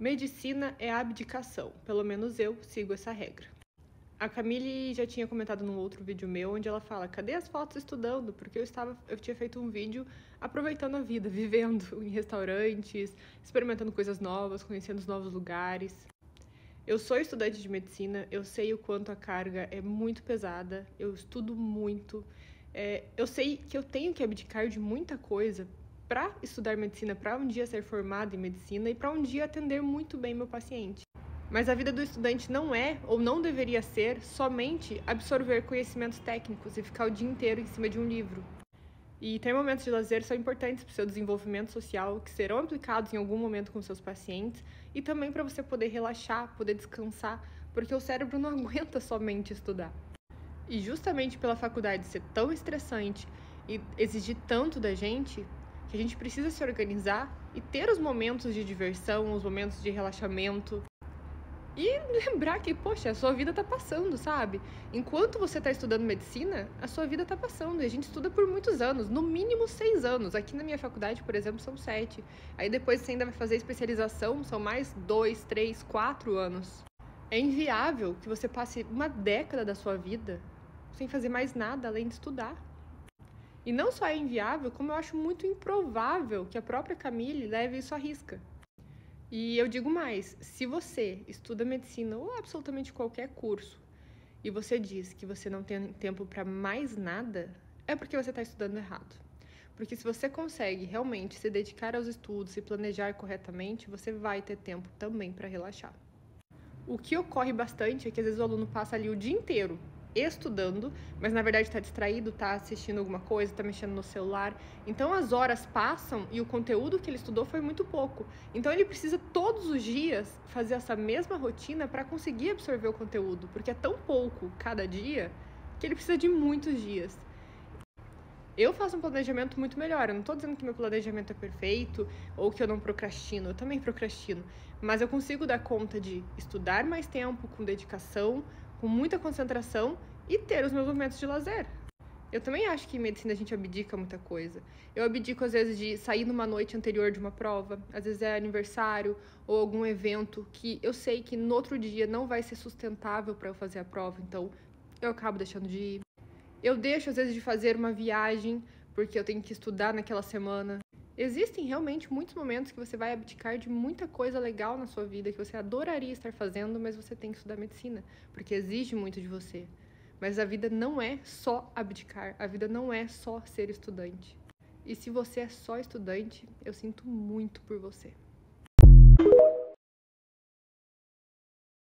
Medicina é abdicação, pelo menos eu sigo essa regra. A Camille já tinha comentado num outro vídeo meu onde ela fala: "Cadê as fotos estudando?" Porque eu estava, eu tinha feito um vídeo aproveitando a vida, vivendo em restaurantes, experimentando coisas novas, conhecendo os novos lugares. Eu sou estudante de medicina, eu sei o quanto a carga é muito pesada, eu estudo muito, é, eu sei que eu tenho que abdicar de muita coisa para estudar medicina, para um dia ser formada em medicina e para um dia atender muito bem meu paciente. Mas a vida do estudante não é ou não deveria ser somente absorver conhecimentos técnicos e ficar o dia inteiro em cima de um livro. E ter momentos de lazer são importantes para o seu desenvolvimento social, que serão aplicados em algum momento com seus pacientes, e também para você poder relaxar, poder descansar, porque o cérebro não aguenta somente estudar. E justamente pela faculdade ser tão estressante e exigir tanto da gente, que a gente precisa se organizar e ter os momentos de diversão, os momentos de relaxamento. E lembrar que, poxa, a sua vida tá passando, sabe? Enquanto você tá estudando medicina, a sua vida tá passando. E a gente estuda por muitos anos, no mínimo seis anos. Aqui na minha faculdade, por exemplo, são sete. Aí depois você ainda vai fazer especialização, são mais dois, três, quatro anos. É inviável que você passe uma década da sua vida sem fazer mais nada além de estudar. E não só é inviável, como eu acho muito improvável que a própria Camille leve isso à risca. E eu digo mais: se você estuda medicina ou absolutamente qualquer curso e você diz que você não tem tempo para mais nada, é porque você está estudando errado. Porque se você consegue realmente se dedicar aos estudos e planejar corretamente, você vai ter tempo também para relaxar. O que ocorre bastante é que às vezes o aluno passa ali o dia inteiro estudando, mas na verdade está distraído, está assistindo alguma coisa, está mexendo no celular. Então as horas passam e o conteúdo que ele estudou foi muito pouco. Então ele precisa todos os dias fazer essa mesma rotina para conseguir absorver o conteúdo, porque é tão pouco cada dia que ele precisa de muitos dias. Eu faço um planejamento muito melhor. Eu não estou dizendo que meu planejamento é perfeito ou que eu não procrastino. Eu também procrastino. Mas eu consigo dar conta de estudar mais tempo, com dedicação, com muita concentração e ter os meus momentos de lazer. Eu também acho que em medicina a gente abdica muita coisa. Eu abdico, às vezes, de sair numa noite anterior de uma prova, às vezes é aniversário ou algum evento que eu sei que no outro dia não vai ser sustentável para eu fazer a prova, então eu acabo deixando de ir. Eu deixo, às vezes, de fazer uma viagem porque eu tenho que estudar naquela semana. Existem realmente muitos momentos que você vai abdicar de muita coisa legal na sua vida que você adoraria estar fazendo, mas você tem que estudar medicina, porque exige muito de você. Mas a vida não é só abdicar, a vida não é só ser estudante. E se você é só estudante, eu sinto muito por você.